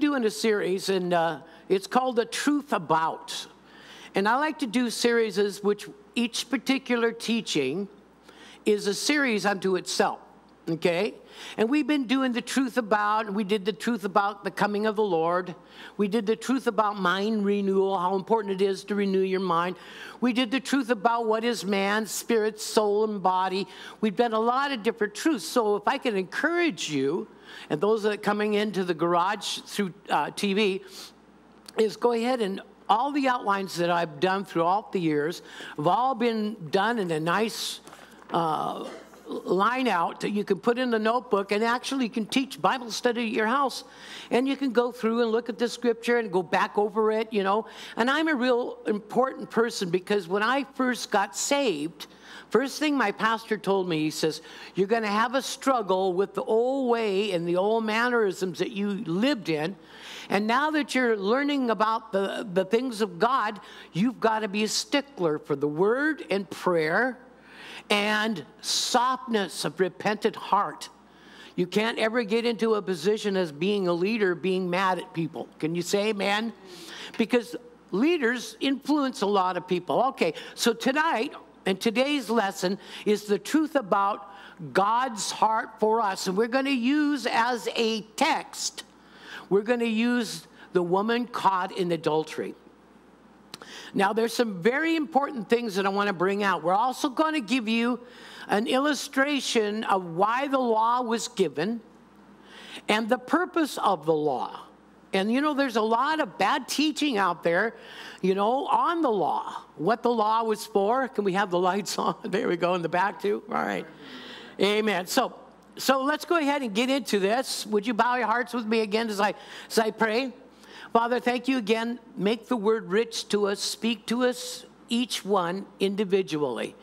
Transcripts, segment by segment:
doing a series, and uh, it's called The Truth About. And I like to do series which each particular teaching is a series unto itself, okay? And we've been doing the truth about, we did the truth about the coming of the Lord. We did the truth about mind renewal, how important it is to renew your mind. We did the truth about what is man, spirit, soul, and body. We've done a lot of different truths. So if I can encourage you, and those that are coming into the garage through uh, TV, is go ahead and all the outlines that I've done throughout the years have all been done in a nice uh, line out that you can put in the notebook and actually you can teach Bible study at your house. And you can go through and look at the scripture and go back over it, you know. And I'm a real important person because when I first got saved, First thing my pastor told me, he says, You're going to have a struggle with the old way and the old mannerisms that you lived in. And now that you're learning about the, the things of God, you've got to be a stickler for the word and prayer and softness of repentant heart. You can't ever get into a position as being a leader being mad at people. Can you say amen? Because leaders influence a lot of people. Okay, so tonight, and today's lesson is the truth about God's heart for us. And we're going to use as a text, we're going to use the woman caught in adultery. Now, there's some very important things that I want to bring out. We're also going to give you an illustration of why the law was given and the purpose of the law. And you know, there's a lot of bad teaching out there, you know, on the law, what the law was for. Can we have the lights on? There we go in the back too. All right. Amen. So, so let's go ahead and get into this. Would you bow your hearts with me again as I, as I pray? Father, thank you again. Make the word rich to us. Speak to us, each one individually.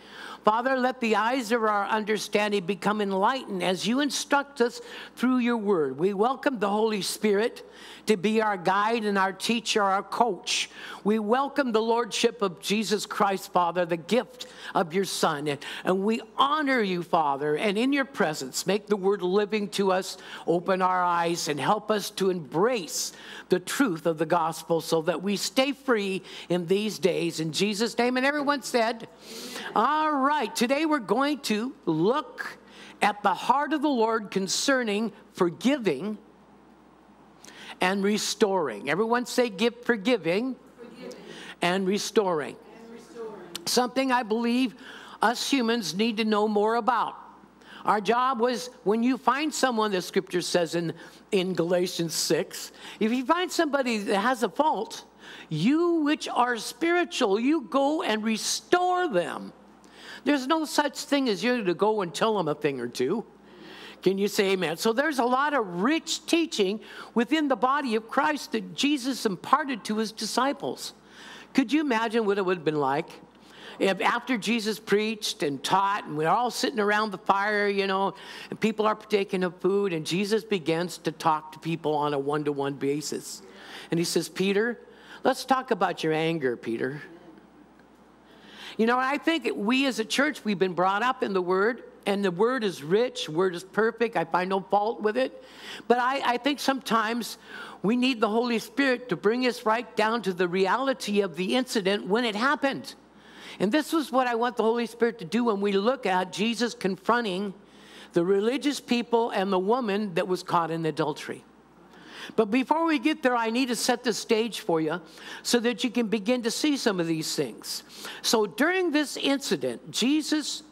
Father, let the eyes of our understanding become enlightened as you instruct us through your word. We welcome the Holy Spirit to be our guide and our teacher, our coach. We welcome the Lordship of Jesus Christ, Father, the gift of your Son. And, we honor you, Father, and in your presence, make the word living to us, open our eyes, and help us to embrace the truth of the gospel so that we stay free in these days. In Jesus' name, and everyone said, All right, today we're going to look at the heart of the Lord concerning forgiving and restoring. Everyone say give forgiving, forgiving. And, restoring. and restoring. Something I believe us humans need to know more about. Our job was when you find someone, the scripture says in, in Galatians 6, if you find somebody that has a fault, you which are spiritual, you go and restore them. There's no such thing as you to go and tell them a thing or two. Can you say amen? So there's a lot of rich teaching within the body of Christ that Jesus imparted to his disciples. Could you imagine what it would have been like? If after Jesus preached and taught, and we're all sitting around the fire, you know, and people are partaking of food, and Jesus begins to talk to people on a one to one basis. And he says, Peter, let's talk about your anger, Peter. You know, I think we as a church, we've been brought up in the Word, and the word is rich, word is perfect. I find no fault with it. But I, I think sometimes we need the Holy Spirit to bring us right down to the reality of the incident when it happened. And this is what I want the Holy Spirit to do when we look at Jesus confronting the religious people and the woman that was caught in adultery. But before we get there, I need to set the stage for you so that you can begin to see some of these things. So during this incident, Jesus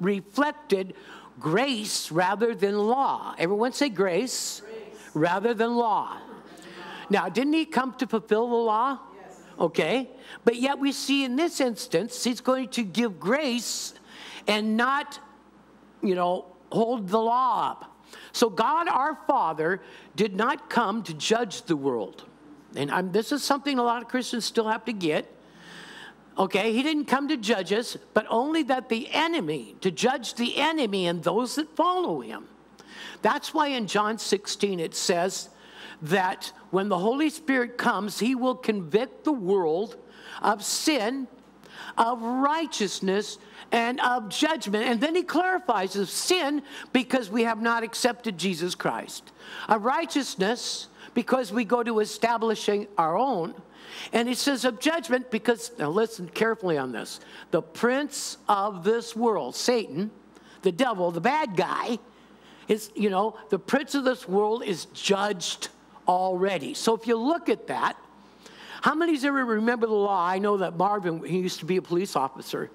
reflected grace rather than law. Everyone say grace, grace. rather than law. Now, didn't he come to fulfill the law? Yes. Okay. But yet we see in this instance, he's going to give grace and not, you know, hold the law up. So God our Father did not come to judge the world. And I'm, this is something a lot of Christians still have to get. Okay, he didn't come to judge us, but only that the enemy, to judge the enemy and those that follow him. That's why in John 16 it says that when the Holy Spirit comes, he will convict the world of sin, of righteousness, and of judgment. And then he clarifies of sin because we have not accepted Jesus Christ, of righteousness because we go to establishing our own. And he says of judgment because, now listen carefully on this. The prince of this world, Satan, the devil, the bad guy, is, you know, the prince of this world is judged already. So if you look at that, how many's ever remember the law? I know that Marvin, he used to be a police officer.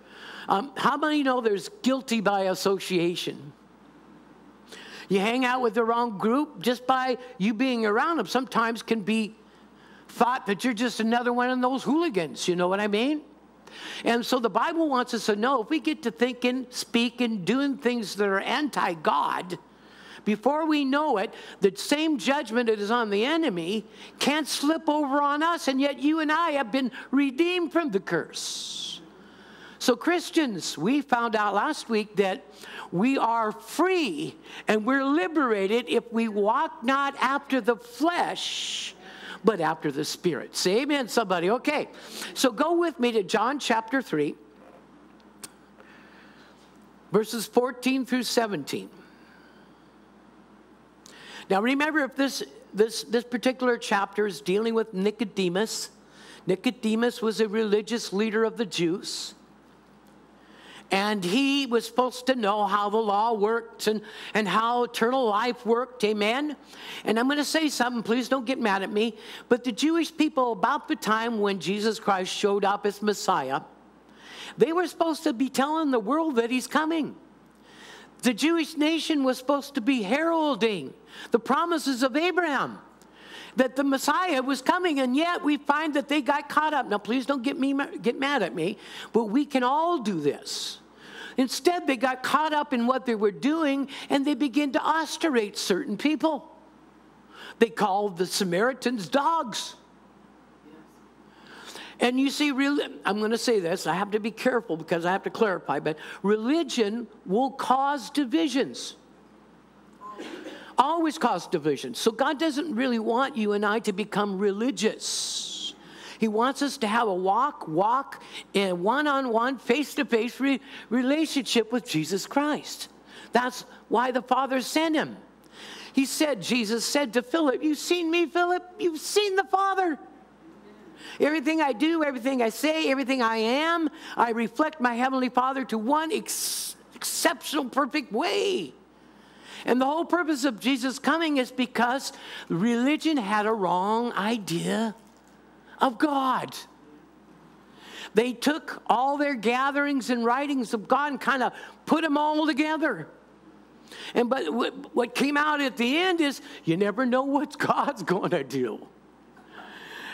Um, how many know there's guilty by association? You hang out with the wrong group just by you being around them sometimes can be thought that you're just another one of those hooligans. You know what I mean? And so the Bible wants us to know if we get to thinking, speaking, doing things that are anti God, before we know it, the same judgment that is on the enemy can't slip over on us, and yet you and I have been redeemed from the curse. So, Christians, we found out last week that we are free and we're liberated if we walk not after the flesh, but after the Spirit. Say amen, somebody. Okay, so go with me to John chapter 3, verses 14 through 17. Now remember, if this, this, this particular chapter is dealing with Nicodemus, Nicodemus was a religious leader of the Jews. And he was supposed to know how the law worked and, and how eternal life worked. Amen. And I'm going to say something, please don't get mad at me. But the Jewish people, about the time when Jesus Christ showed up as Messiah, they were supposed to be telling the world that he's coming. The Jewish nation was supposed to be heralding the promises of Abraham that the Messiah was coming, and yet we find that they got caught up. Now, please don't get me get mad at me, but we can all do this. Instead, they got caught up in what they were doing, and they began to ostrate certain people. They called the Samaritans dogs. And you see, really, I'm going to say this, I have to be careful because I have to clarify, but religion will cause divisions. Always cause division. So God doesn't really want you and I to become religious. He wants us to have a walk, walk in one on one, face to face relationship with Jesus Christ. That's why the Father sent him. He said, Jesus said to Philip, You've seen me, Philip, you've seen the Father. Everything I do, everything I say, everything I am, I reflect my Heavenly Father to one ex- exceptional, perfect way. And the whole purpose of Jesus coming is because religion had a wrong idea of God. They took all their gatherings and writings of God and kind of put them all together. And but what came out at the end is you never know what God's going to do.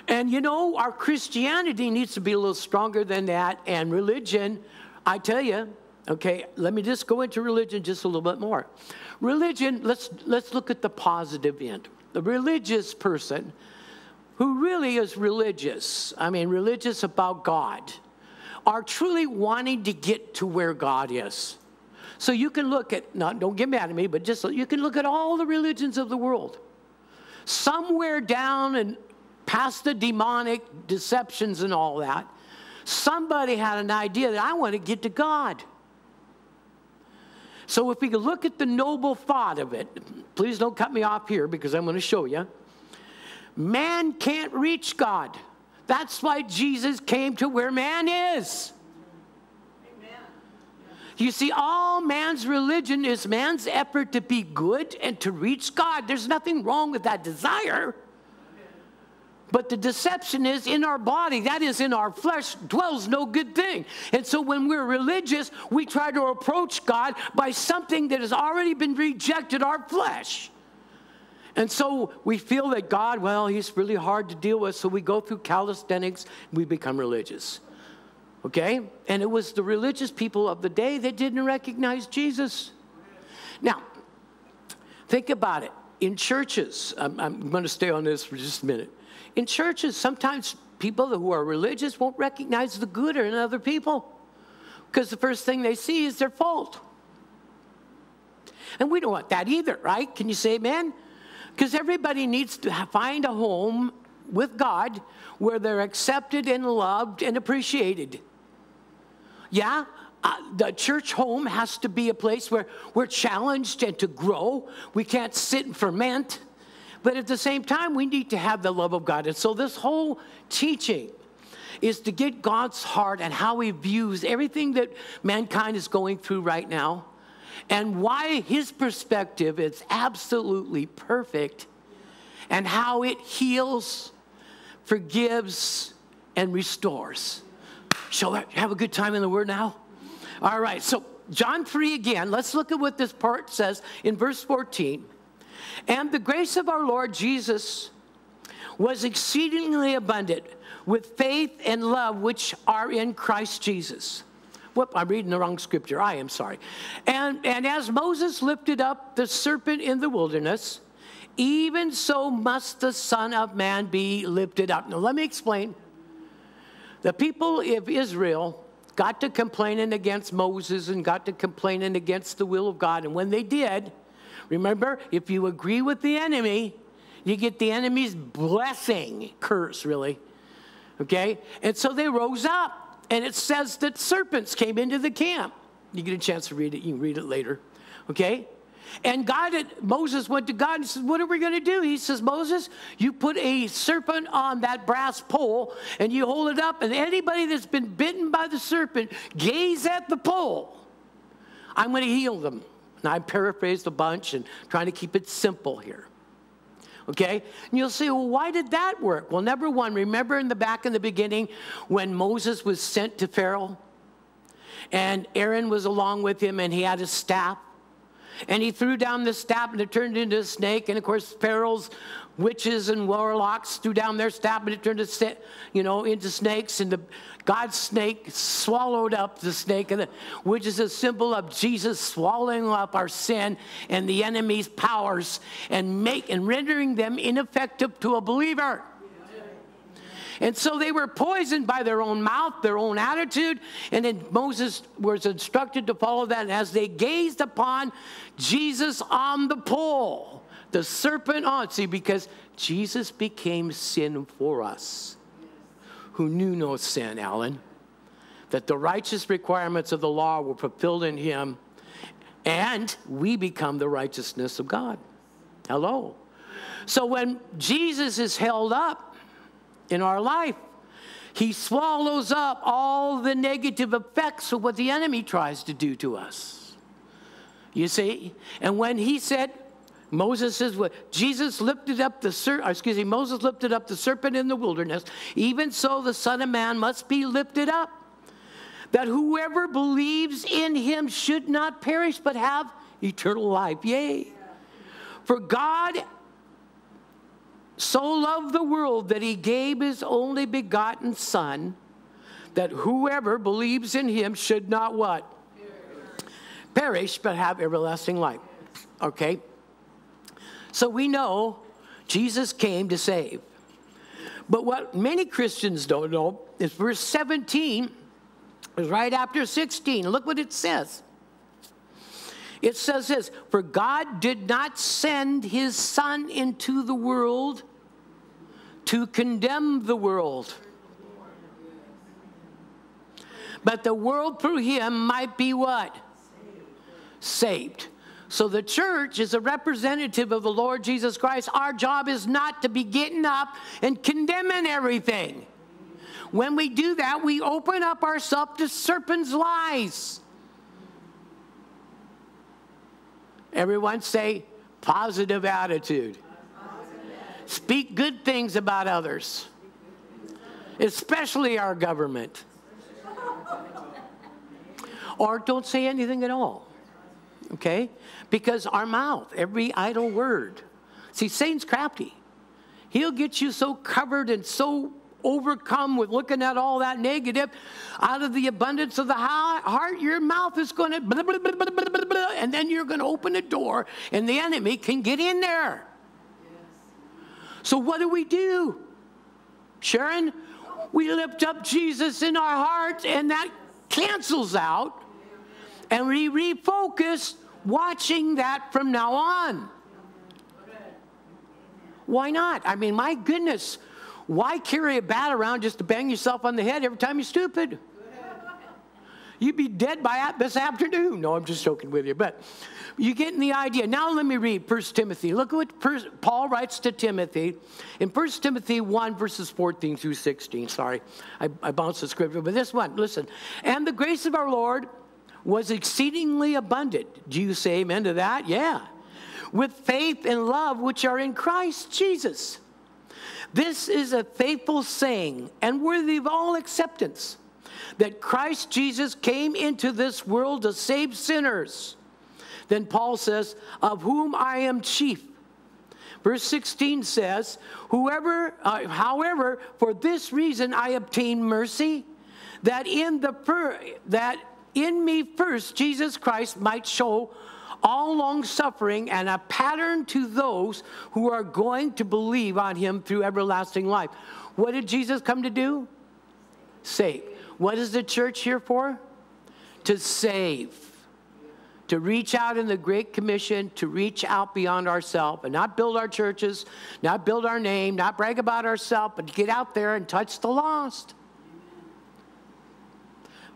And you know, our Christianity needs to be a little stronger than that. And religion, I tell you, okay, let me just go into religion just a little bit more. Religion, let's, let's look at the positive end. The religious person who really is religious, I mean, religious about God, are truly wanting to get to where God is. So you can look at, not, don't get mad at me, but just you can look at all the religions of the world. Somewhere down and past the demonic deceptions and all that, somebody had an idea that I want to get to God. So if we look at the noble thought of it, please don't cut me off here because I'm going to show you. Man can't reach God. That's why Jesus came to where man is. You see, all man's religion is man's effort to be good and to reach God. There's nothing wrong with that desire. But the deception is in our body, that is in our flesh, dwells no good thing. And so when we're religious, we try to approach God by something that has already been rejected, our flesh. And so we feel that God, well, he's really hard to deal with, so we go through calisthenics, we become religious. Okay? And it was the religious people of the day that didn't recognize Jesus. Now, think about it. In churches, I'm, I'm going to stay on this for just a minute. In churches, sometimes people who are religious won't recognize the good in other people because the first thing they see is their fault. And we don't want that either, right? Can you say amen? Because everybody needs to find a home with God where they're accepted and loved and appreciated. Yeah, uh, the church home has to be a place where we're challenged and to grow. We can't sit and ferment. But at the same time, we need to have the love of God. And so this whole teaching is to get God's heart and how he views everything that mankind is going through right now and why his perspective is absolutely perfect and how it heals, forgives, and restores. Shall we have a good time in the Word now? All right, so John 3 again, let's look at what this part says in verse 14. And the grace of our Lord Jesus was exceedingly abundant with faith and love which are in Christ Jesus. Whoop, I'm reading the wrong scripture. I am sorry. And, and as Moses lifted up the serpent in the wilderness, even so must the Son of Man be lifted up. Now, let me explain. The people of Israel got to complaining against Moses and got to complaining against the will of God. And when they did, remember, if you agree with the enemy, you get the enemy's blessing, curse, really. Okay? And so they rose up, and it says that serpents came into the camp. You get a chance to read it, you can read it later. Okay? And God, Moses went to God and said, What are we going to do? He says, Moses, you put a serpent on that brass pole and you hold it up, and anybody that's been bitten by the serpent, gaze at the pole. I'm going to heal them. And I paraphrased a bunch and trying to keep it simple here. Okay? And you'll say, well, why did that work? Well, number one, remember in the back in the beginning when Moses was sent to Pharaoh? And Aaron was along with him and he had a staff. And he threw down the staff and it turned into a snake. And of course, Pharaoh's witches and warlocks threw down their staff and it turned to, you know, into snakes. And the God's snake swallowed up the snake, which is a symbol of Jesus swallowing up our sin and the enemy's powers and make and rendering them ineffective to a believer. And so they were poisoned by their own mouth, their own attitude. And then Moses was instructed to follow that. And as they gazed upon Jesus on the pole, the serpent on, see, because Jesus became sin for us who knew no sin, Alan, that the righteous requirements of the law were fulfilled in him, and we become the righteousness of God. Hello. So when Jesus is held up in our life, he swallows up all the negative effects of what the enemy tries to do to us. You see? And when he said, Moses says what Jesus lifted up the ser- uh, excuse me, Moses lifted up the serpent in the wilderness. Even so the Son of Man must be lifted up, that whoever believes in him should not perish but have eternal life. Yea. For God so loved the world that he gave his only begotten Son, that whoever believes in him should not what? Perish, but have everlasting life. Okay? So we know Jesus came to save. But what many Christians don't know is verse 17 is right after 16. Look what it says. It says this For God did not send his Son into the world to condemn the world, but the world through him might be what? Saved. So the church is a representative of the Lord Jesus Christ. Our job is not to be getting up and condemning everything. When we do that, we open up ourselves to serpent's lies. Everyone say positive attitude. Speak good things about others, especially our government. Or don't say anything at all okay? Because our mouth, every idle word. See, Satan's crafty. He'll get you so covered and so overcome with looking at all that negative. Out of the abundance of the heart, your mouth is going to, and then you're going to open the door, and the enemy can get in there. So, what do we do? Sharon, we lift up Jesus in our hearts, and that cancels out, and we refocus watching that from now on. Why not? I mean, my goodness, why carry a bat around just to bang yourself on the head every time you're stupid? you'd be dead by this afternoon. No, I'm just joking with you, but you getting the idea. Now let me read 1 Timothy. Look at what Paul writes to Timothy in 1 Timothy 1, verses 14 through 16. Sorry, I, I bounced the scripture, but this one, listen. And the grace of our Lord was exceedingly abundant. Do you say amen to that? Yeah. With faith and love which are in Christ Jesus. This is a faithful saying and worthy of all acceptance that Christ Jesus came into this world to save sinners. Then Paul says, Of whom I am chief. Verse 16 says, Whoever, uh, however, for this reason I obtain mercy, that in the per- that in me first Jesus Christ might show all long suffering and a pattern to those who are going to believe on him through everlasting life. What did Jesus come to do? Save. What is the church here for? To save. To reach out in the Great Commission, to reach out beyond ourselves and not build our churches, not build our name, not brag about ourselves, but get out there and touch the lost.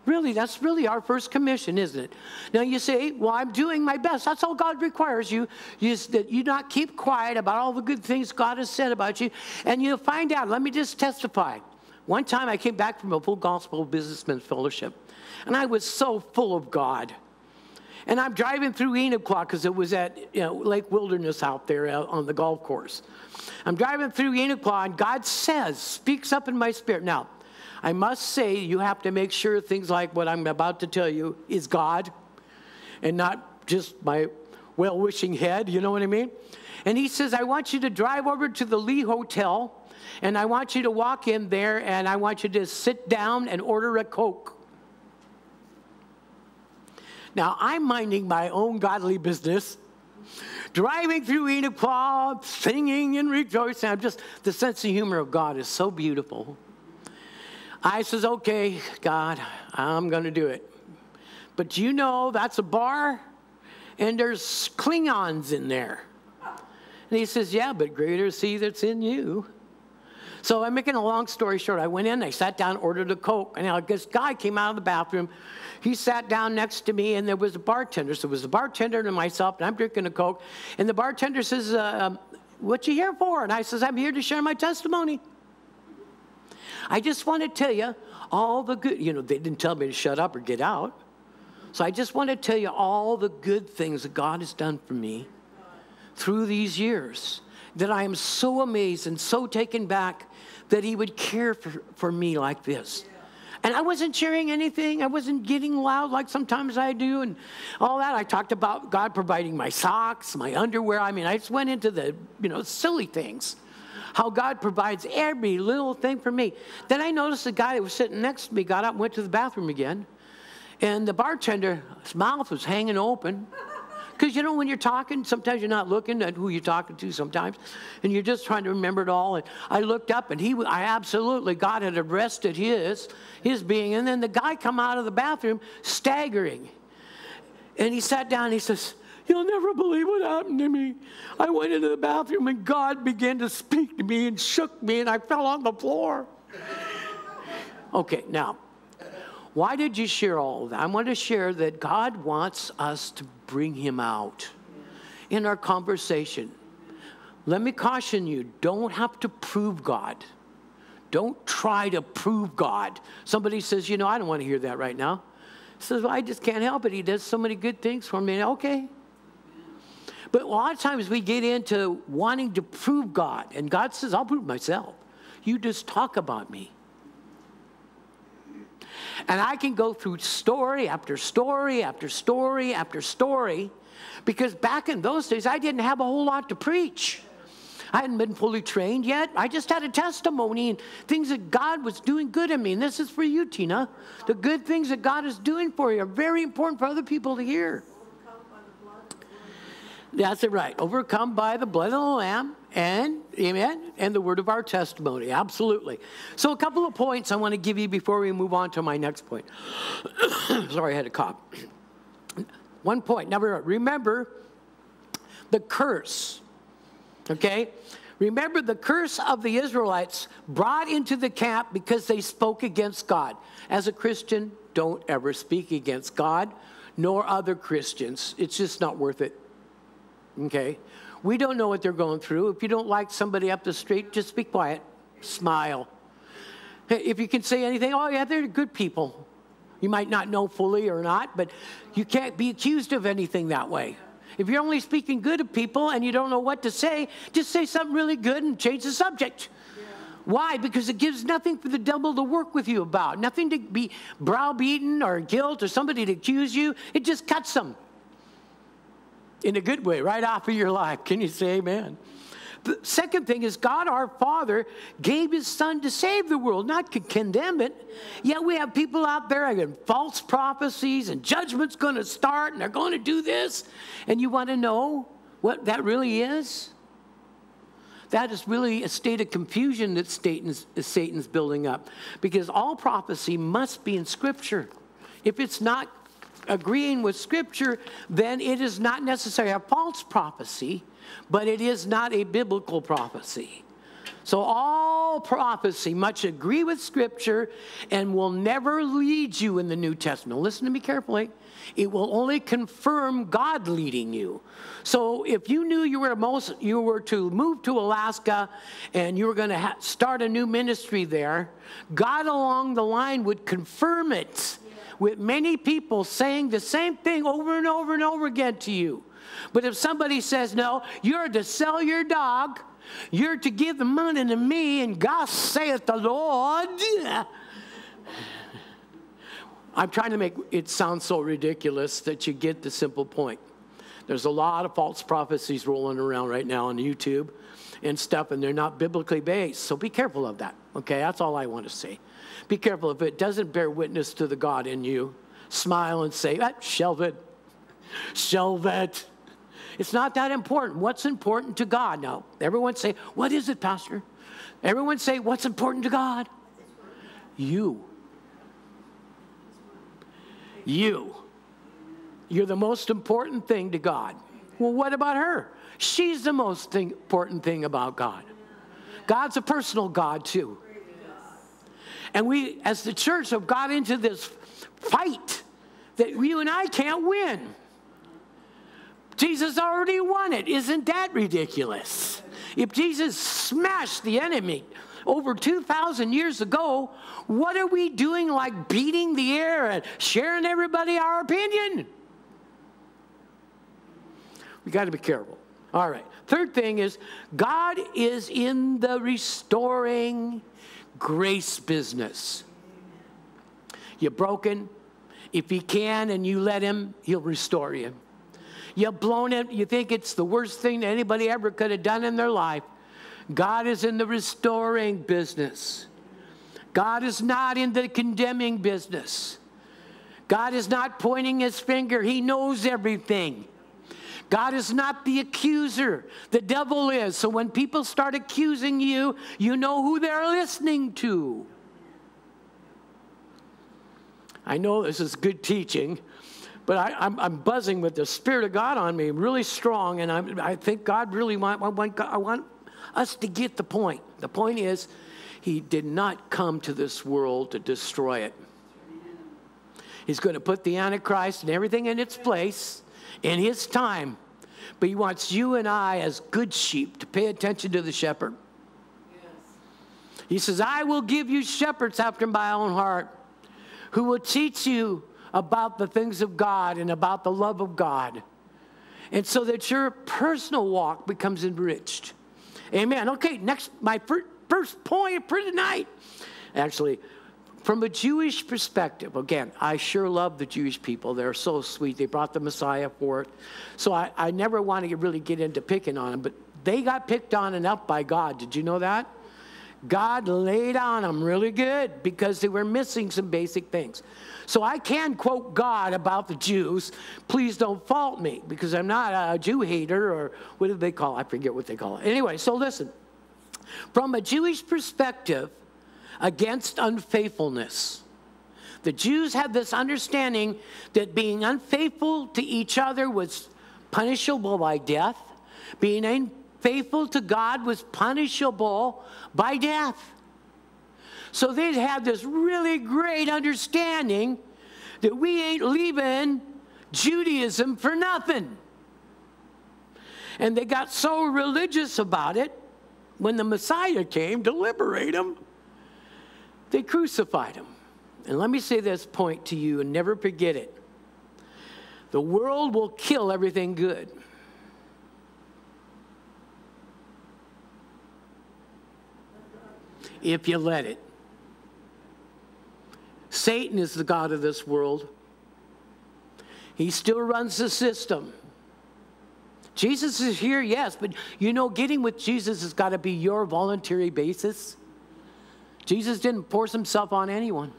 Really, that's really our first commission, isn't it? Now you say, well, I'm doing my best. That's all God requires you. Is that you not keep quiet about all the good things God has said about you. And you'll find out. Let me just testify. One time I came back from a full gospel businessman fellowship, and I was so full of God. And I'm driving through Enumclaw because it was at you know, Lake Wilderness out there uh, on the golf course. I'm driving through Enumclaw, and God says, speaks up in my spirit. Now, I must say, you have to make sure things like what I'm about to tell you is God and not just my well wishing head, you know what I mean? And he says, I want you to drive over to the Lee Hotel and I want you to walk in there and I want you to sit down and order a Coke. Now, I'm minding my own godly business, driving through Enumclaw, singing and rejoicing. I'm just, the sense of humor of God is so beautiful. I says, okay, God, I'm going to do it. But you know that's a bar and there's Klingons in there. And he says, yeah, but greater is he that's in you. So I'm making a long story short. I went in, I sat down, ordered a Coke, and this guy came out of the bathroom. He sat down next to me, and there was a bartender. So it was a bartender and myself, and I'm drinking a Coke. And the bartender says, uh, um, what you here for? And I says, I'm here to share my testimony. I just want to tell you all the good, you know, they didn't tell me to shut up or get out. So I just want to tell you all the good things that God has done for me through these years. That I am so amazed and so taken back that He would care for, for me like this. And I wasn't sharing anything. I wasn't getting loud like sometimes I do and all that. I talked about God providing my socks, my underwear. I mean, I just went into the, you know, silly things how God provides every little thing for me. Then I noticed the guy that was sitting next to me got up and went to the bathroom again. And the bartender's mouth was hanging open. Because you know, when you're talking, sometimes you're not looking at who you're talking to sometimes, and you're just trying to remember it all. And I looked up, and he, I absolutely, God had arrested his, his being. And then the guy come out of the bathroom staggering. And he sat down, he says, You'll never believe what happened to me. I went into the bathroom and God began to speak to me and shook me and I fell on the floor. Okay, now, why did you share all that? I want to share that God wants us to bring Him out in our conversation. Let me caution you don't have to prove God. Don't try to prove God. Somebody says, you know, I don't want to hear that right now. Says, well, I just can't help it. He does so many good things for me. Okay, but a lot of times we get into wanting to prove God, and God says, I'll prove myself. You just talk about me. And I can go through story after story after story after story because back in those days, I didn't have a whole lot to preach. I hadn't been fully trained yet. I just had a testimony and things that God was doing good in me. And this is for you, Tina. The good things that God is doing for you are very important for other people to hear. That's it, right. Overcome by the blood of the Lamb and, amen, and the word of our testimony. Absolutely. So, a couple of points I want to give you before we move on to my next point. Sorry, I had a cough. One point. Now, remember the curse. Okay? Remember the curse of the Israelites brought into the camp because they spoke against God. As a Christian, don't ever speak against God nor other Christians. It's just not worth it. Okay? We don't know what they're going through. If you don't like somebody up the street, just be quiet, smile. If you can say anything, oh, yeah, they're good people. You might not know fully or not, but you can't be accused of anything that way. If you're only speaking good of people and you don't know what to say, just say something really good and change the subject. Why? Because it gives nothing for the devil to work with you about, nothing to be browbeaten or guilt or somebody to accuse you. It just cuts them in a good way right off of your life. Can you say amen? The second thing is God our Father gave his son to save the world, not to condemn it. Yet we have people out there having false prophecies and judgment's going to start and they're going to do this. And you want to know what that really is? That is really a state of confusion that Satan's, Satan's building up because all prophecy must be in Scripture. If it's not agreeing with Scripture, then it is not necessarily a false prophecy, but it is not a biblical prophecy. So all prophecy must agree with Scripture and will never lead you in the New Testament. Listen to me carefully. It will only confirm God leading you. So if you knew you were most you were to move to Alaska and you were going to start a new ministry there, God along the line would confirm it with many people saying the same thing over and over and over again to you. But if somebody says, no, you're to sell your dog, you're to give the money to me, and God saith the Lord. I'm trying to make it sound so ridiculous that you get the simple point. There's a lot of false prophecies rolling around right now on YouTube and stuff, and they're not biblically based. So be careful of that. Okay, that's all I want to say. Be careful if it doesn't bear witness to the God in you. Smile and say, ah, "Shelve it, shelve it." It's not that important. What's important to God? Now, everyone say, "What is it, Pastor?" Everyone say, "What's important to God?" You. You. You're the most important thing to God. Well, what about her? She's the most thing, important thing about God. God's a personal God, too. And we, as the church, have got into this fight that you and I can't win. Jesus already won it. Isn't that ridiculous? If Jesus smashed the enemy over 2,000 years ago, what are we doing like beating the air and sharing everybody our opinion? We got to be careful. All right. Third thing is God is in the restoring grace business. You're broken. If He can and you let Him, He'll restore you. You've blown it. You think it's the worst thing that anybody ever could have done in their life. God is in the restoring business. God is not in the condemning business. God is not pointing his finger. He knows everything. God is not the accuser. The devil is. So when people start accusing you, you know who they're listening to. I know this is good teaching, but I, am buzzing with the Spirit of God on me, really strong, and I'm, i think God really want, want, I want us to get the point. The point is, He did not come to this world to destroy it. He's going to put the Antichrist and everything in its place in his time. But he wants you and I, as good sheep, to pay attention to the shepherd. Yes. He says, I will give you shepherds after my own heart who will teach you about the things of God and about the love of God. And so that your personal walk becomes enriched. Amen. Okay, next, my first point for tonight. Actually, from a Jewish perspective, again, I sure love the Jewish people. They're so sweet. They brought the Messiah forth. So I, I never want to really get into picking on them, but they got picked on enough by God. Did you know that? God laid on them really good because they were missing some basic things. So I can quote God about the Jews. Please don't fault me because I'm not a Jew hater or what do they call it? I forget what they call it. Anyway, so listen. From a Jewish perspective, against unfaithfulness. The Jews had this understanding that being unfaithful to each other was punishable by death. Being unfaithful to God was punishable by death. So they'd had this really great understanding that we ain't leaving Judaism for nothing. And they got so religious about it when the Messiah came to liberate them, they crucified him. And let me say this point to you and never forget it. The world will kill everything good. If you let it. Satan is the God of this world. He still runs the system. Jesus is here, yes, but you know, getting with Jesus has got to be your voluntary basis. Jesus didn't force himself on anyone.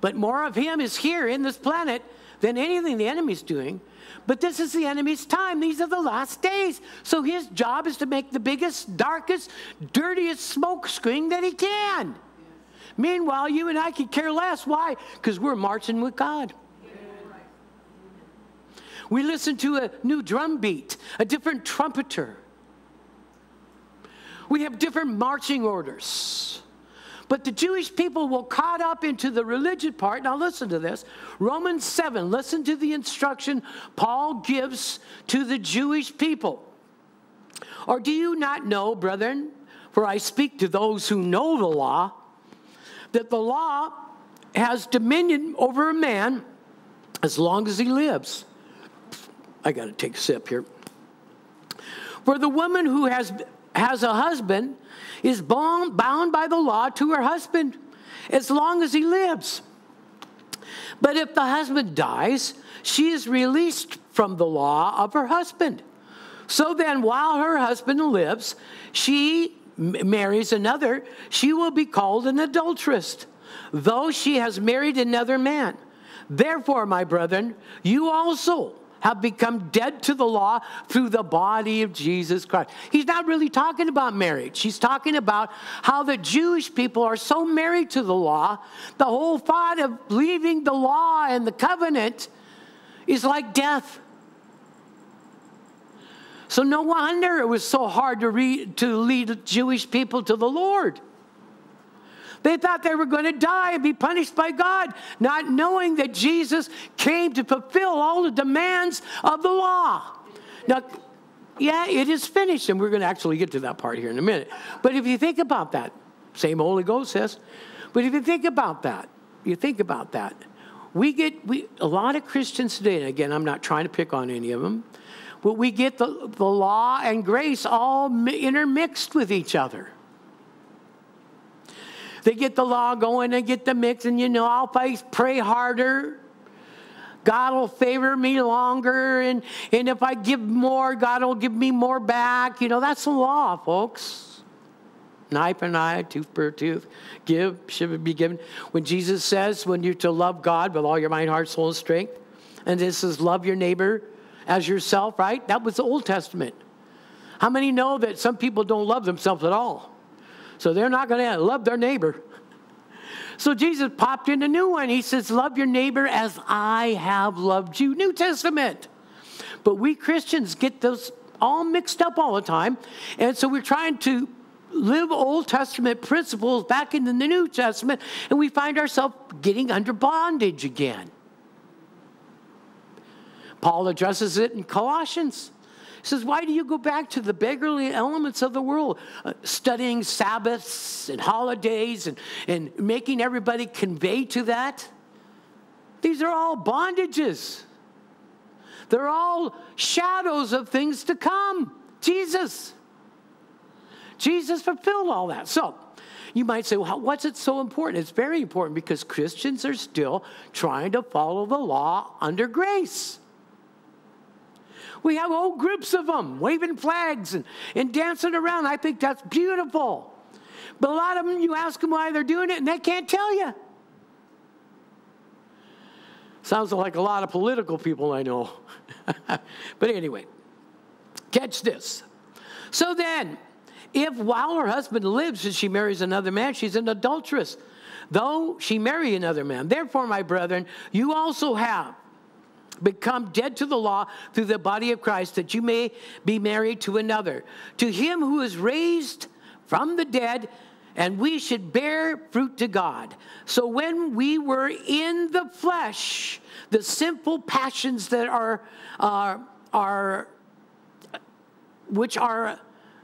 But more of him is here in this planet than anything the enemy's doing. But this is the enemy's time. These are the last days. So his job is to make the biggest, darkest, dirtiest smoke screen that he can. Meanwhile, you and I could care less. Why? Because we're marching with God. We listen to a new drum beat, a different trumpeter. We have different marching orders. But the Jewish people were caught up into the religion part. Now, listen to this Romans 7, listen to the instruction Paul gives to the Jewish people. Or do you not know, brethren, for I speak to those who know the law, that the law has dominion over a man as long as he lives. I got to take a sip here. For the woman who has, has a husband is bound, bound by the law to her husband as long as he lives. But if the husband dies, she is released from the law of her husband. So then, while her husband lives, she marries another, she will be called an adulteress, though she has married another man. Therefore, my brethren, you also have become dead to the law through the body of Jesus Christ. He's not really talking about marriage. He's talking about how the Jewish people are so married to the law, the whole thought of leaving the law and the covenant is like death. So no wonder it was so hard to, read, to lead Jewish people to the Lord. They thought they were going to die and be punished by God, not knowing that Jesus came to fulfill all the demands of the law. Now, yeah, it is finished, and we're going to actually get to that part here in a minute. But if you think about that, same Holy Ghost says, but if you think about that, you think about that, we get we, a lot of Christians today, and again, I'm not trying to pick on any of them, but we get the, the law and grace all intermixed with each other. They get the law going, they get the mix, and you know, I'll pray harder. God will favor me longer, and, and if I give more, God will give me more back. You know, that's the law, folks. An eye for an eye, tooth for tooth. Give, should be given. When Jesus says, when you're to love God with all your mind, heart, soul, and strength, and this is love your neighbor as yourself, right? That was the Old Testament. How many know that some people don't love themselves at all? So they're not going to love their neighbor. So Jesus popped in a new one. He says, Love your neighbor as I have loved you. New Testament. But we Christians get those all mixed up all the time. And so we're trying to live Old Testament principles back into the New Testament, and we find ourselves getting under bondage again. Paul addresses it in Colossians says, Why do you go back to the beggarly elements of the world, uh, studying Sabbaths and holidays and, and making everybody convey to that? These are all bondages. They're all shadows of things to come. Jesus. Jesus fulfilled all that. So, you might say, well, what's it so important? It's very important because Christians are still trying to follow the law under grace. We have whole groups of them waving flags and, and dancing around. I think that's beautiful. But a lot of them, you ask them why they're doing it, and they can't tell you. Sounds like a lot of political people I know. but anyway, catch this. So then, if while her husband lives and she marries another man, she's an adulteress, though she marry another man. Therefore, my brethren, you also have become dead to the law through the body of Christ, that you may be married to another. To him who is raised from the dead, and we should bear fruit to God. So when we were in the flesh, the simple passions that are, are, are which are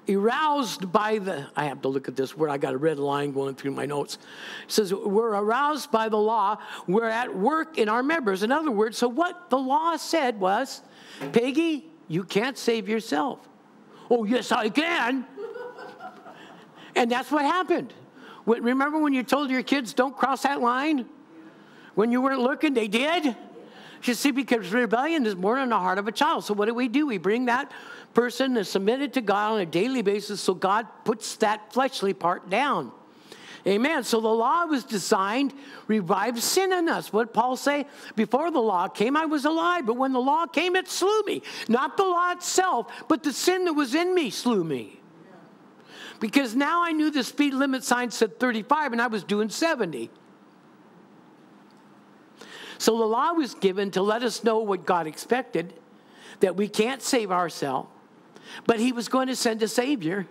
aroused by the, I have to look at this word, I got a red line going through my notes. It says, we're aroused by the law, we're at work in our members. In other words, so what the law said was, Peggy, you can't save yourself. Oh, yes, I can. and that's what happened. Remember when you told your kids, don't cross that line? When you weren't looking, they did? You see, because rebellion is born in the heart of a child. So what do we do? We bring that person is submitted to God on a daily basis, so God puts that fleshly part down. Amen. So the law was designed revive sin in us. What Paul say? Before the law came, I was alive, but when the law came, it slew me. Not the law itself, but the sin that was in me slew me. Because now I knew the speed limit sign said 35 and I was doing 70. So the law was given to let us know what God expected that we can't save ourselves, but he was going to send a Savior.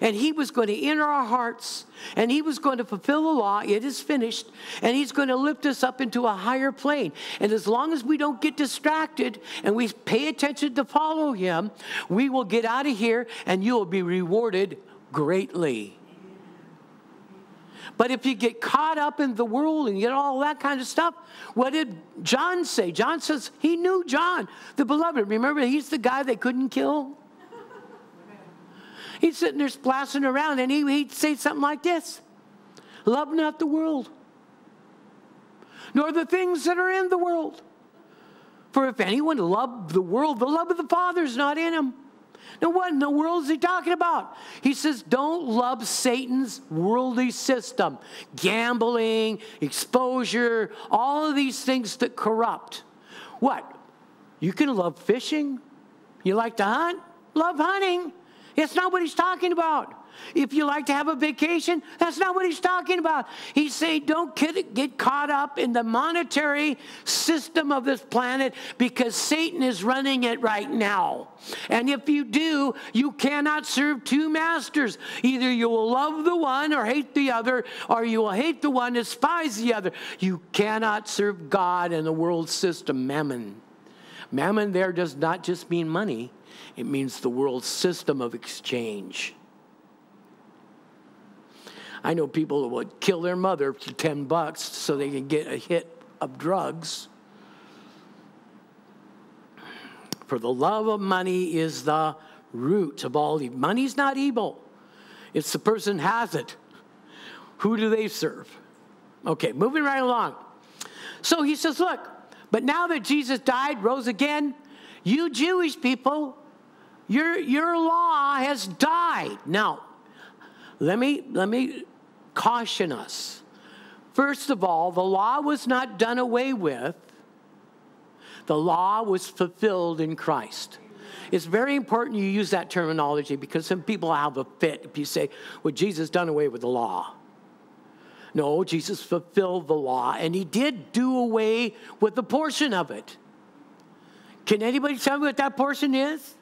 And he was going to enter our hearts and he was going to fulfill the law. It is finished. And he's going to lift us up into a higher plane. And as long as we don't get distracted and we pay attention to follow him, we will get out of here and you will be rewarded greatly. But if you get caught up in the world and get all that kind of stuff, what did John say? John says he knew John, the beloved. Remember, he's the guy they couldn't kill. He's sitting there splashing around and he, he'd say something like this Love not the world, nor the things that are in the world. For if anyone loved the world, the love of the Father is not in him. Now, what in the world is he talking about? He says, don't love Satan's worldly system, gambling, exposure, all of these things that corrupt. What? You can love fishing. You like to hunt? Love hunting. It's not what he's talking about. If you like to have a vacation, that's not what he's talking about. He's saying don't get, get caught up in the monetary system of this planet because Satan is running it right now. And if you do, you cannot serve two masters. Either you will love the one or hate the other, or you will hate the one, despise the other. You cannot serve God and the world system, mammon. Mammon there does not just mean money, it means the world system of exchange. I know people who would kill their mother for 10 bucks so they can get a hit of drugs. For the love of money is the root of all evil. Money's not evil, it's the person has it. Who do they serve? Okay, moving right along. So he says, Look, but now that Jesus died, rose again, you Jewish people, your, your law has died. Now, let me, let me caution us. First of all, the law was not done away with, the law was fulfilled in Christ. It's very important you use that terminology because some people have a fit if you say, well, Jesus done away with the law. No, Jesus fulfilled the law, and he did do away with a portion of it. Can anybody tell me what that portion is?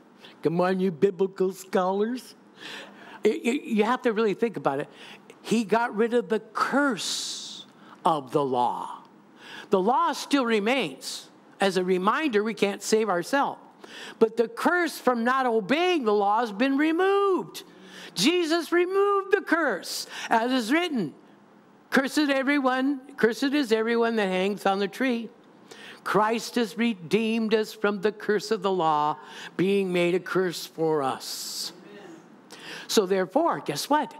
Come on, you biblical scholars. You have to really think about it he got rid of the curse of the law. The law still remains. As a reminder, we can't save ourselves. But the curse from not obeying the law has been removed. Jesus removed the curse, as is written. Cursed everyone, cursed is everyone that hangs on the tree. Christ has redeemed us from the curse of the law, being made a curse for us. So, therefore, guess what?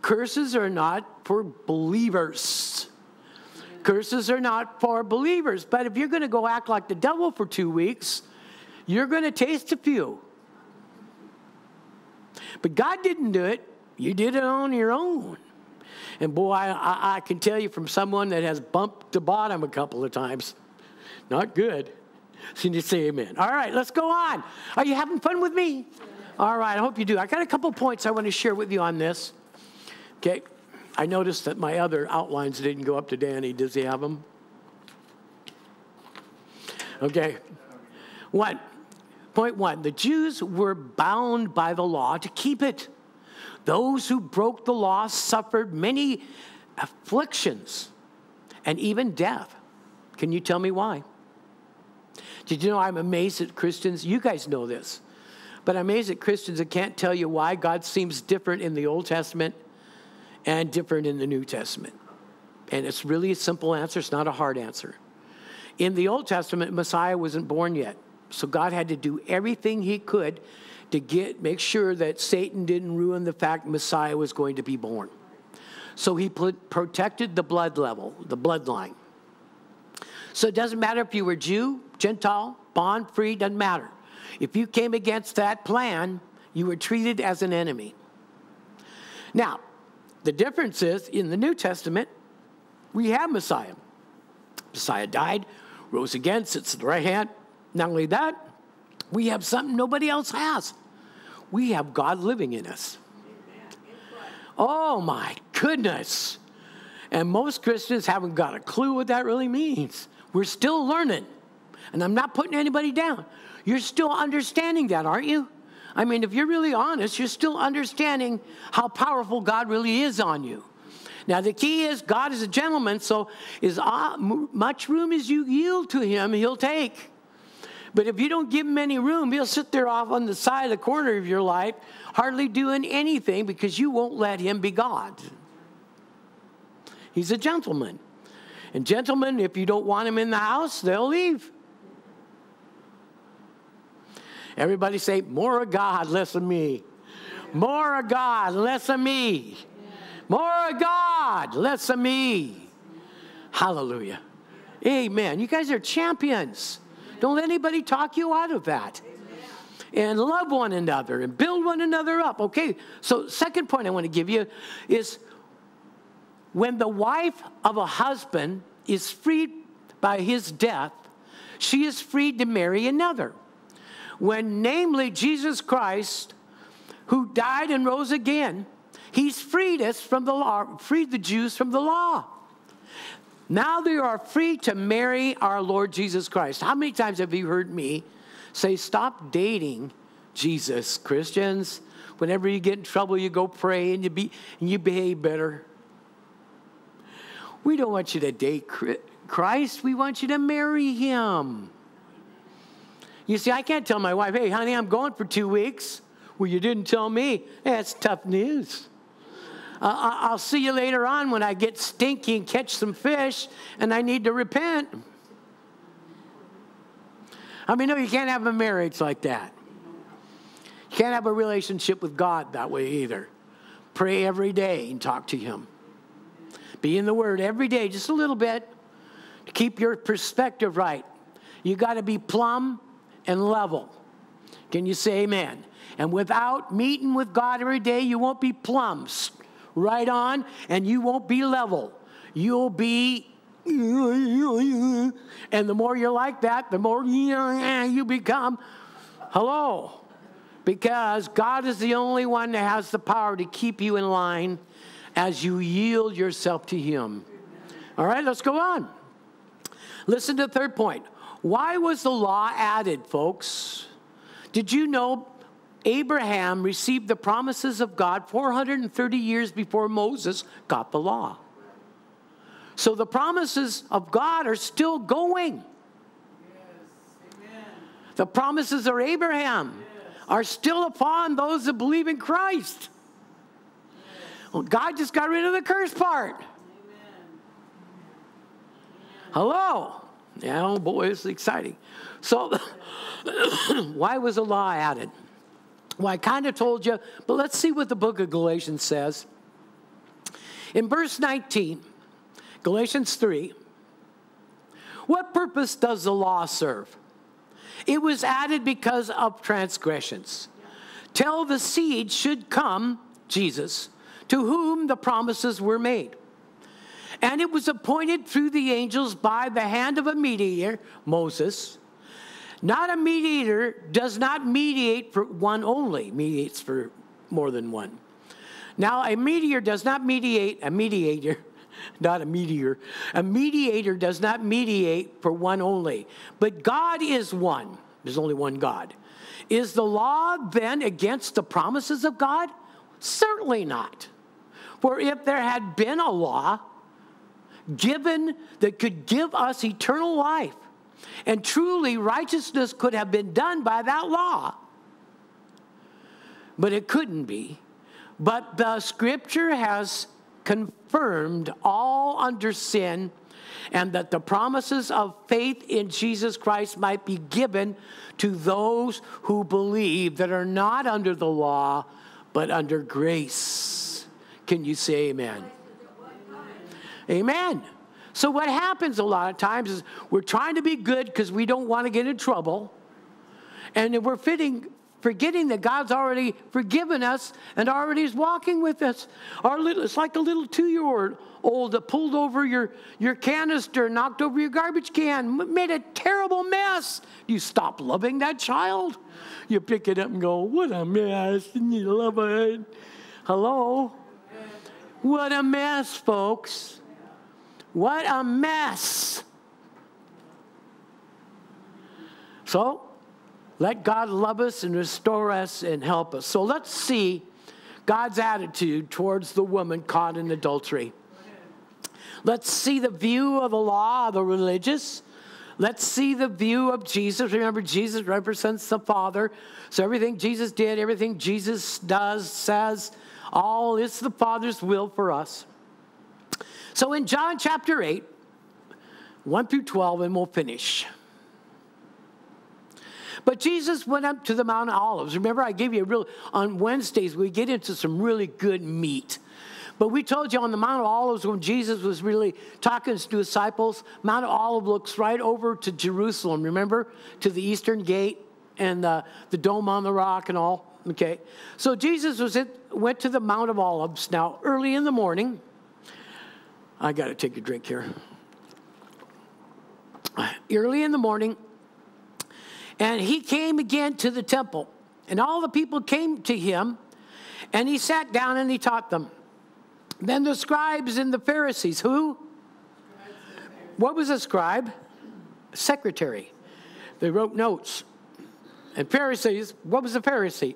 Curses are not for believers. Curses are not for believers. But if you're going to go act like the devil for two weeks, you're going to taste a few. But God didn't do it, you did it on your own. And boy, I, I, can tell you from someone that has bumped the bottom a couple of times, not good. So you say amen. All right, let's go on. Are you having fun with me? All right, I hope you do. I got a couple points I want to share with you on this. Okay, I noticed that my other outlines didn't go up to Danny. Does he have them? Okay. One, point one the Jews were bound by the law to keep it. Those who broke the law suffered many afflictions and even death. Can you tell me why? Did you know I'm amazed at Christians? You guys know this. But I'm amazed at Christians that can't tell you why God seems different in the Old Testament and different in the New Testament. And it's really a simple answer, it's not a hard answer. In the Old Testament, Messiah wasn't born yet. So God had to do everything he could to get make sure that Satan didn't ruin the fact Messiah was going to be born. So he protected the blood level, the bloodline. So it doesn't matter if you were Jew, Gentile, bond, free, doesn't matter. If you came against that plan, you were treated as an enemy. Now, the difference is in the New Testament, we have Messiah. Messiah died, rose again, sits at the right hand. Not only that, we have something nobody else has. We have God living in us. Oh my goodness. And most Christians haven't got a clue what that really means. We're still learning. And I'm not putting anybody down. You're still understanding that, aren't you? I mean, if you're really honest, you're still understanding how powerful God really is on you. Now, the key is God is a gentleman, so as much room as you yield to him, he'll take. But if you don't give him any room, he'll sit there off on the side of the corner of your life, hardly doing anything because you won't let him be God. He's a gentleman. And gentlemen, if you don't want him in the house, they'll leave. Everybody say, More of God, less of me. More of God, less of me. More of God, less of me. Hallelujah. Amen. You guys are champions. Don't let anybody talk you out of that. And love one another and build one another up. Okay, so second point I want to give you is when the wife of a husband is freed by his death, she is freed to marry another. When, namely, Jesus Christ, who died and rose again, he's freed us from the law, freed the Jews from the law. Now they are free to marry our Lord Jesus Christ. How many times have you heard me say, Stop dating Jesus, Christians? Whenever you get in trouble, you go pray and you, be, and you behave better. We don't want you to date Christ, we want you to marry him. You see, I can't tell my wife, hey, honey, I'm going for two weeks. Well, you didn't tell me. That's tough news. Uh, I'll see you later on when I get stinky and catch some fish and I need to repent. I mean, no, you can't have a marriage like that. You can't have a relationship with God that way either. Pray every day and talk to Him. Be in the Word every day, just a little bit, to keep your perspective right. You got to be plumb and level. Can you say amen? And without meeting with God every day, you won't be plums right on and you won't be level. You'll be, and the more you're like that, the more you become. Hello. Because God is the only one that has the power to keep you in line as you yield yourself to Him. All right, let's go on. Listen to the third point. Why was the law added, folks? Did you know Abraham received the promises of God 430 years before Moses got the law? So the promises of God are still going. the promises of Abraham are still upon those that believe in Christ. Well, God just got rid of the curse part. Hello. Yeah, oh boy, it's exciting. So, why was the law added? Well, I kind of told you, but let's see what the book of Galatians says. In verse 19, Galatians 3, what purpose does the law serve? It was added because of transgressions. Till the seed should come, Jesus, to whom the promises were made. And it was appointed through the angels by the hand of a mediator, Moses. Not a mediator does not mediate for one only, mediates for more than one. Now, a mediator does not mediate, a mediator, not a meteor, a mediator does not mediate for one only, but God is one. There's only one God. Is the law then against the promises of God? Certainly not. For if there had been a law given that could give us eternal life, and truly righteousness could have been done by that law, but it couldn't be. But the scripture has confirmed all under sin and that the promises of faith in Jesus Christ might be given to those who believe that are not under the law, but under grace. Can you say amen? Amen. So, what happens a lot of times is we're trying to be good because we don't want to get in trouble. And we're fitting, forgetting that God's already forgiven us and already is walking with us. Our little, it's like a little two year old that pulled over your, your canister, knocked over your garbage can, made a terrible mess. You stop loving that child. You pick it up and go, What a mess. And you love it. Hello? What a mess, folks. What a mess. So, let God love us and restore us and help us. So, let's see God's attitude towards the woman caught in adultery. Let's see the view of the law of the religious. Let's see the view of Jesus. Remember, Jesus represents the Father. So everything Jesus did, everything Jesus does, says, all is the Father's will for us. So in John chapter 8, 1 through 12, and we'll finish. But Jesus went up to the Mount of Olives. Remember, I gave you a real, on Wednesdays, we get into some really good meat. But we told you on the Mount of Olives when Jesus was really talking to his disciples, Mount of Olives looks right over to Jerusalem, remember? To the eastern gate and the, the dome on the rock and all. Okay. So Jesus was at, went to the Mount of Olives now early in the morning. I got to take a drink here. Early in the morning, and he came again to the temple, and all the people came to him, and he sat down and he taught them. Then the scribes and the Pharisees, who? What was a scribe? Secretary. They wrote notes. And Pharisees, what was a Pharisee?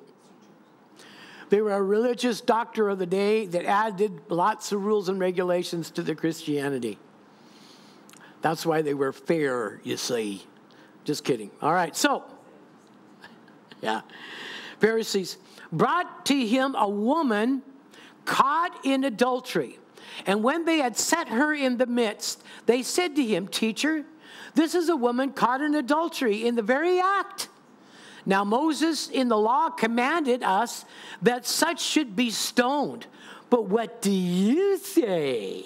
They were a religious doctor of the day that added lots of rules and regulations to their Christianity. That's why they were fair, you see. Just kidding. All right, so, yeah. Pharisees brought to him a woman caught in adultery. And when they had set her in the midst, they said to him, Teacher, this is a woman caught in adultery in the very act. Now, Moses in the law commanded us that such should be stoned. But what do you say?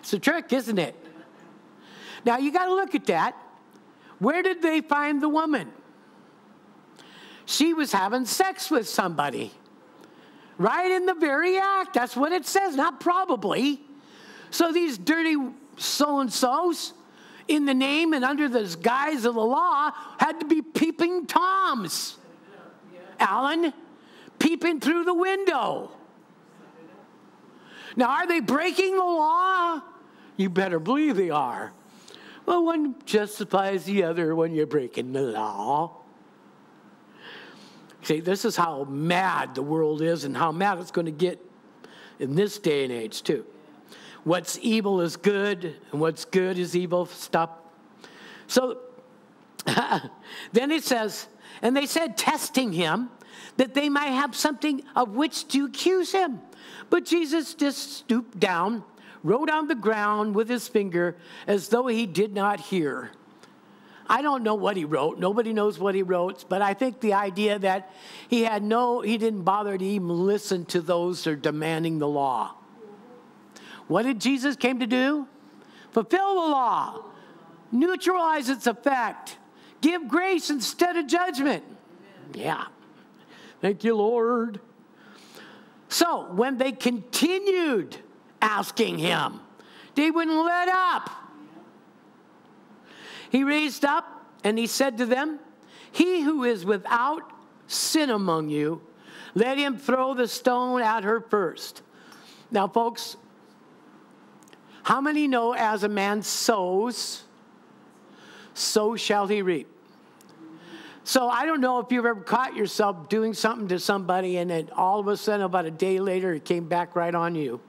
It's a trick, isn't it? Now, you got to look at that. Where did they find the woman? She was having sex with somebody. Right in the very act. That's what it says, not probably. So these dirty so and so's in the name and under the guise of the law had to be peeping toms. Alan, peeping through the window. Now, are they breaking the law? You better believe they are. Well, one justifies the other when you're breaking the law. See, this is how mad the world is and how mad it's going to get in this day and age, too. What's evil is good, and what's good is evil. Stop. So then it says, and they said, testing him, that they might have something of which to accuse him. But Jesus just stooped down, wrote on the ground with his finger as though he did not hear. I don't know what he wrote. Nobody knows what he wrote, but I think the idea that he had no, he didn't bother to even listen to those who are demanding the law. What did Jesus came to do? Fulfill the law, neutralize its effect, give grace instead of judgment. Yeah. Thank you, Lord. So when they continued asking him, they wouldn't let up. He raised up and he said to them, He who is without sin among you, let him throw the stone at her first. Now, folks, how many know as a man sows, so shall he reap. So I don't know if you've ever caught yourself doing something to somebody and then all of a sudden, about a day later, it came back right on you.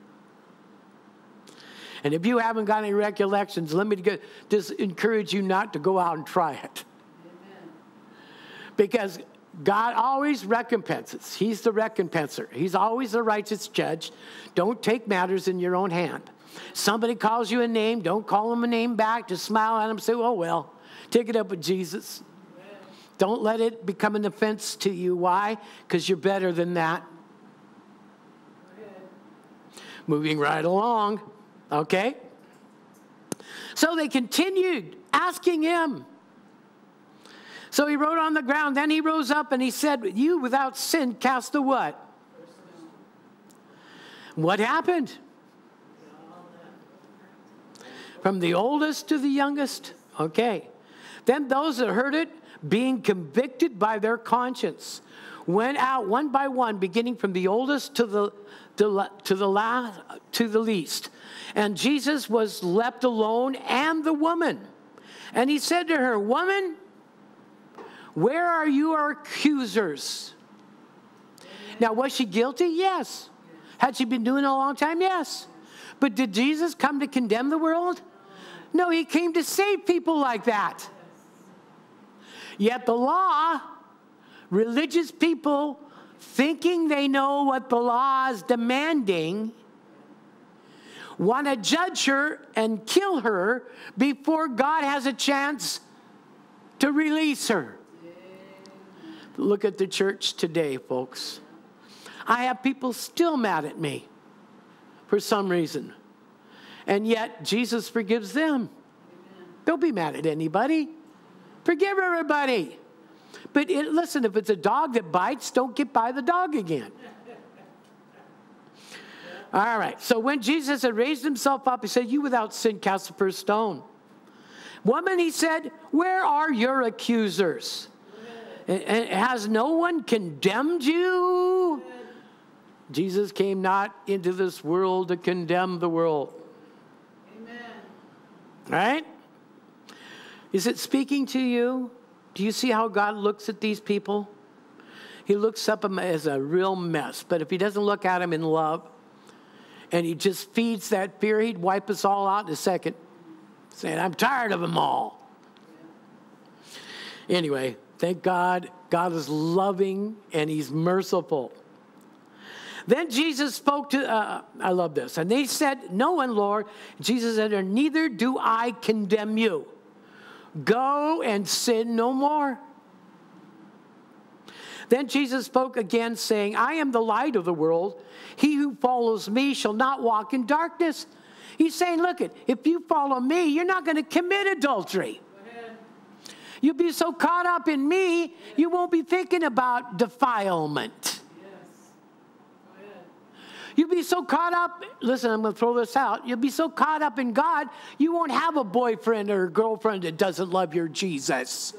And if you haven't got any recollections, let me just encourage you not to go out and try it. Amen. Because God always recompenses. He's the recompenser. He's always the righteous judge. Don't take matters in your own hand. Somebody calls you a name, don't call them a name back. Just smile at them say, oh, well, take it up with Jesus. Don't let it become an offense to you. Why? Because you're better than that. Moving right along. Okay? So they continued asking him. So he wrote on the ground. Then he rose up and he said, You without sin cast the what? What happened? From the oldest to the youngest? Okay. Then those that heard it, being convicted by their conscience, went out one by one, beginning from the oldest to the, to, to the last, to the least. And Jesus was left alone and the woman. And he said to her, Woman, where are your accusers? Now, was she guilty? Yes. Had she been doing it a long time? Yes. But did Jesus come to condemn the world? No, he came to save people like that. Yet the law, religious people thinking they know what the law is demanding, want to judge her and kill her before God has a chance to release her. Look at the church today, folks. I have people still mad at me for some reason. And yet, Jesus forgives them. Don't be mad at anybody. Forgive everybody. But it, listen, if it's a dog that bites, don't get by the dog again. All right. So when Jesus had raised himself up, he said, You without sin cast the first stone. Woman, he said, Where are your accusers? And has no one condemned you? Jesus came not into this world to condemn the world. Right? Is it speaking to you? Do you see how God looks at these people? He looks up them as a real mess, but if he doesn't look at them in love and he just feeds that fear, he'd wipe us all out in a second, saying, I'm tired of them all. Anyway, thank God. God is loving and he's merciful. Then Jesus spoke to, uh, I love this, and they said, No one, Lord. Jesus said, Neither do I condemn you. Go and sin no more. Then Jesus spoke again, saying, I am the light of the world. He who follows me shall not walk in darkness. He's saying, Look, it, if you follow me, you're not going to commit adultery. You'll be so caught up in me, you won't be thinking about defilement. You'll be so caught up, listen, I'm going to throw this out. You'll be so caught up in God, you won't have a boyfriend or a girlfriend that doesn't love your Jesus.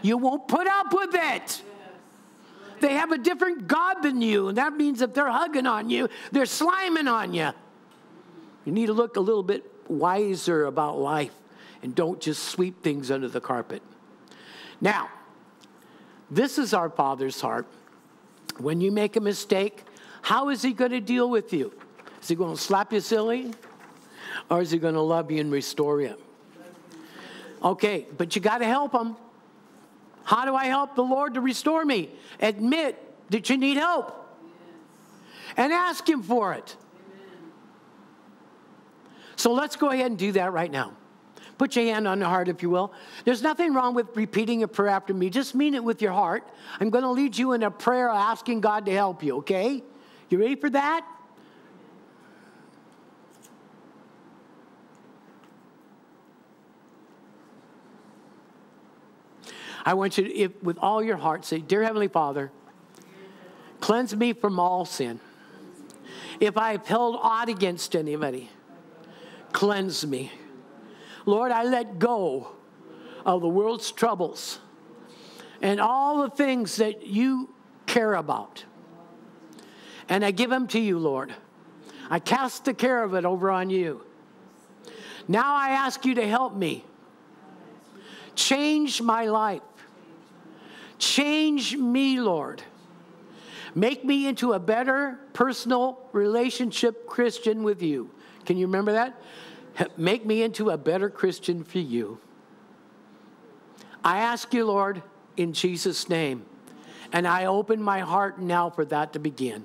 You won't put up with it. They have a different God than you, and that means if they're hugging on you, they're sliming on you. You need to look a little bit wiser about life and don't just sweep things under the carpet. Now, this is our Father's heart. When you make a mistake, how is he going to deal with you? Is he going to slap you silly? Or is he going to love you and restore you? Okay, but you got to help him. How do I help the Lord to restore me? Admit that you need help and ask Him for it. So let's go ahead and do that right now. Put your hand on the heart, if you will. There's nothing wrong with repeating a prayer after me. Just mean it with your heart. I'm going to lead you in a prayer asking God to help you, okay? You ready for that? I want you to, if, with all your heart, say, Dear Heavenly Father, cleanse me from all sin. If I have held aught against anybody, cleanse me. Lord, I let go of the world's troubles and all the things that you care about and I give them to you, Lord. I cast the care of it over on you. Now I ask you to help me Change my life. Change me, Lord. Make me into a better personal relationship Christian with you. Can you remember that? Make me into a better Christian for you. I ask you, Lord, in Jesus' name, and I open my heart now for that to begin.